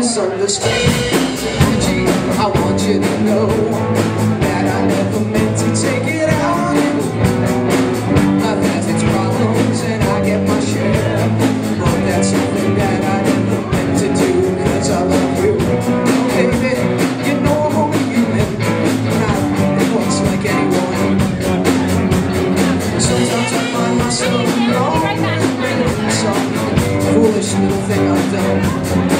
misunderstanding. I want you to know that I never meant to take it out. on you. Life has its problems and I get my share. But that's something that I never meant to do because I love you. Baby, you know I'm only human, not once like anyone. Sometimes I find myself alone, making a. Foolish little thing I've done.